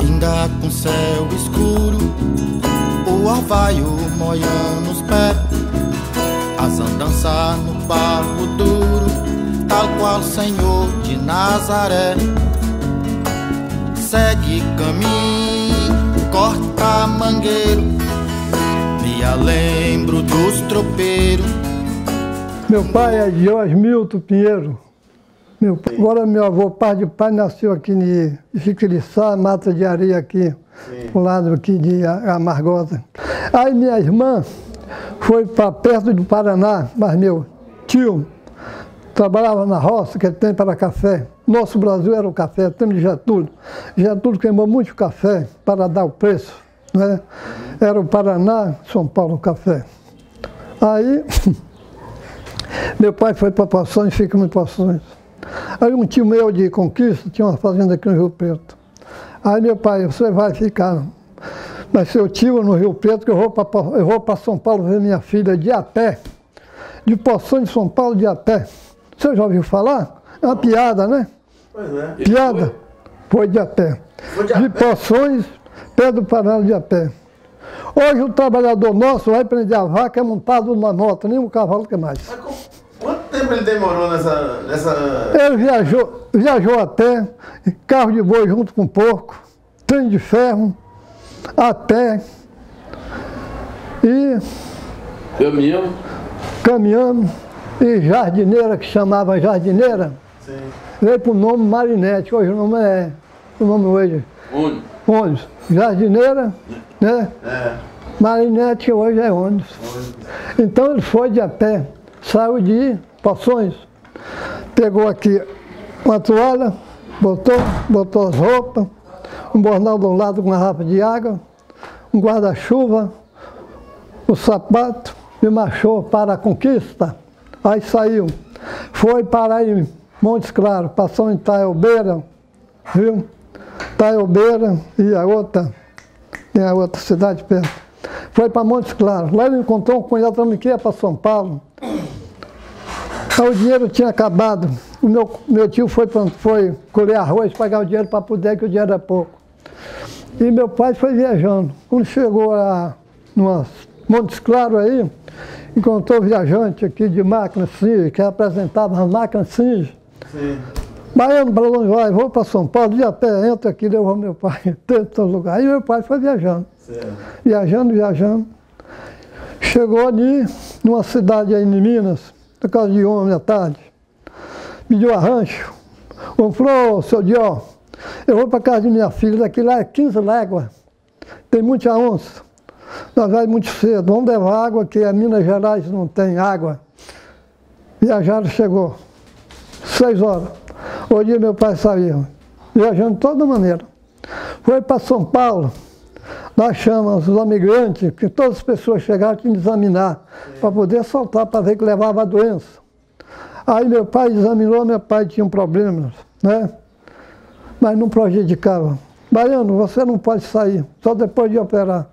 Ainda com céu escuro, o orvalho molhando os pés, as andanças no barro duro, tal qual o Senhor de Nazaré. Segue caminho, corta mangueiro, me lembro dos tropeiros. Meu pai é Jorge Milton Pinheiro. Meu, agora meu avô, pai de pai, nasceu aqui em Jiquiriçá, Mata de Areia aqui, pro lado aqui de Amargosa. Aí minha irmã foi para perto do Paraná, mas meu tio trabalhava na roça, que tem para café. Nosso Brasil era o café, temos de Getúlio. Getúlio queimou muito café para dar o preço. Né? Era o Paraná, São Paulo, o café. Aí, meu pai foi para Poções, fica em Poções. Aí um tio meu de Conquista tinha uma fazenda aqui no Rio Preto. Aí meu pai, você vai ficar, mas seu tio no Rio Preto, que eu vou para São Paulo ver minha filha de a pé, de Poções de São Paulo de a pé. Você já ouviu falar? É uma piada, né? Pois é. Piada. Foi de a pé. Foi de a de pé? Poções, pé do Paraná de a pé. Hoje o trabalhador nosso vai prender a vaca é montado numa moto, nem um cavalo que mais. Mas com- quanto tempo ele demorou nessa. nessa... Ele viajou, viajou a pé, carro de boi junto com porco, trem de ferro, a pé e Caminhão? caminhando, e jardineira, que chamava jardineira, Sim. veio para o nome Marinete, hoje o nome é, o nome hoje, Onde? ônibus. Jardineira, né? É. Marinete hoje é ônibus. Então ele foi de a pé, saiu de Poções, pegou aqui uma toalha, botou, botou as roupas, um bornal de um lado com uma garrafa de água, um guarda-chuva, o sapato, e marchou para a conquista. Aí saiu. Foi parar em Montes Claros, passou em Taiobeira, viu? Taiobeira e a outra, tem a outra cidade perto. Foi para Montes Claros. Lá ele encontrou um cunhado também que ia para São Paulo. Aí o dinheiro tinha acabado. O meu, meu tio foi, foi colher arroz, pagar o dinheiro para poder, que o dinheiro era pouco. E meu pai foi viajando. Quando chegou a numa Montes Claros aí, encontrou viajante aqui de máquina Singer, que apresentava as máquinas Singer. Sim. Baiano, para onde vai? Vou para São Paulo, de a pé, entra aqui, levou meu pai, tanto lugar. Aí meu pai foi viajando, Certo. viajando, viajando. Chegou ali, numa cidade aí em Minas, na casa de homem à tarde. Pediu a rancho. O falou, "Ô, seu Dió, eu vou para casa de minha filha, daqui lá é 15 léguas. Tem muita onça. Nós vamos muito cedo, vamos levar água, que a Minas Gerais não tem água. Viajaram, chegou. Seis horas. Hoje meu pai saiu, viajando de toda maneira. Foi para São Paulo. Nós chamamos os imigrantes, que todas as pessoas chegaram tinham que examinar, para poder soltar, para ver que levava a doença. Aí meu pai examinou, meu pai tinha um problema, né? Mas não prejudicava. Baiano, você não pode sair, só depois de operar.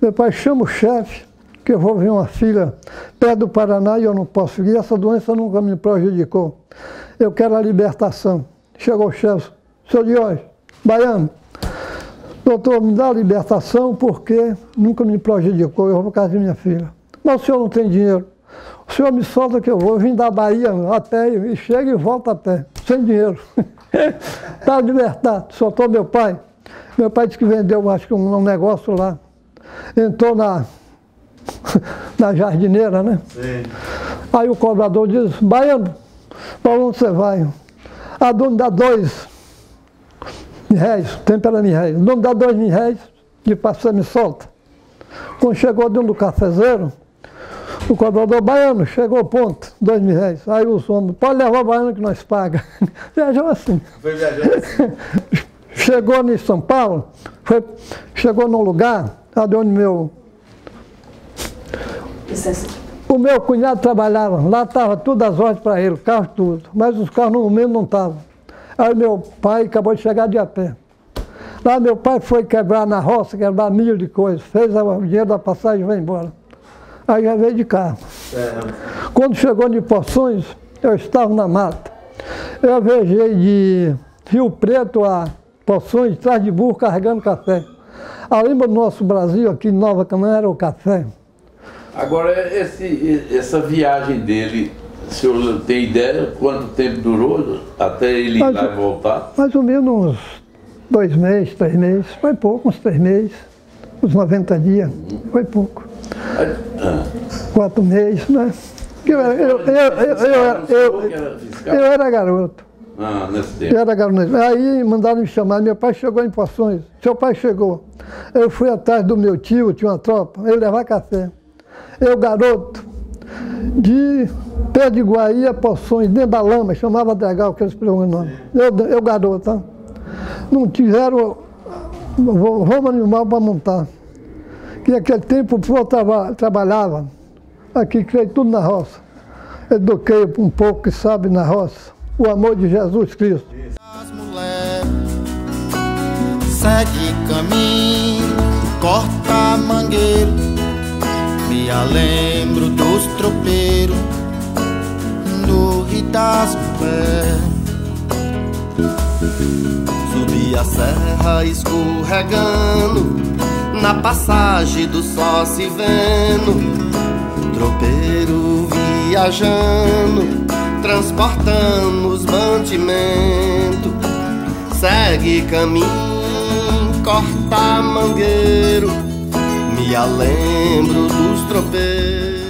Meu pai chama o chefe, que eu vou ver uma filha perto do Paraná e eu não posso ir. Essa doença nunca me prejudicou. Eu quero a libertação. Chegou o chefe, seu Diógenes, baiano, doutor, me dá a libertação porque nunca me prejudicou, eu vou para casa de minha filha. Mas o senhor não tem dinheiro. O senhor me solta que eu vou. Eu vim da Bahia a pé e chego e volto a pé, sem dinheiro. Está libertado. Soltou meu pai. Meu pai disse que vendeu, acho que um, um negócio lá. Entrou na, na jardineira, né? Sim. Aí o cobrador diz, Baiano, para onde você vai? A dona dá dois mil réis, tem para mil réis. A dona dá dois mil réis, de você me solta. Quando chegou dentro do cafezeiro, o cobrador, Baiano, chegou o ponto, dois mil réis. Aí os homens, pode levar o Baiano que nós paga. Viajou assim. Foi viajando assim. Chegou em São Paulo, foi, chegou num lugar, onde meu, o meu cunhado trabalhava, lá estava tudo às ordens para ele, carro tudo, mas os carros no momento não estavam. Aí meu pai acabou de chegar de a pé. Lá meu pai foi quebrar na roça, quebrar milho de coisa, fez o dinheiro da passagem e foi embora. Aí já veio de carro. Certo. Quando chegou de Poções, eu estava na mata. Eu viajei de Rio Preto a Poções, atrás de burro, carregando café. A lembra do nosso Brasil, aqui em Nova Canaã, era o café. Agora, esse, essa viagem dele, o senhor tem ideia quanto tempo durou até ele ir Mas- lá e voltar? Mais ou menos uns dois meses, três meses. Foi pouco, uns três meses. Uns 90 dias. Foi pouco. Ah, Quatro meses, né? Eu, eu, eu, eu, eu, eu, eu, era eu garoto. Ah, nesse Eu tempo. era garoto. Aí mandaram me chamar. Meu pai chegou em Poções. Seu pai chegou. Eu fui atrás do meu tio, tinha uma tropa, ele levar café. Eu, garoto, de pé de Guaí a Poções, dentro da lama, chamava Degal, que eles pegam o nome. Eu, eu garoto, tá? Não tiveram Roma animal para montar. Que naquele tempo o povo traba- trabalhava, aqui criei tudo na roça. Eduquei um pouco que sabe na roça. O amor de Jesus Cristo. segue caminho, corta mangueiro, me lembro dos tropeiros das mulheres. Subi a serra escorregando, na passagem do sol se vendo, tropeiro viajando, transportando os mantimentos. Segue caminho, corta mangueiro, me lembro dos tropeiros.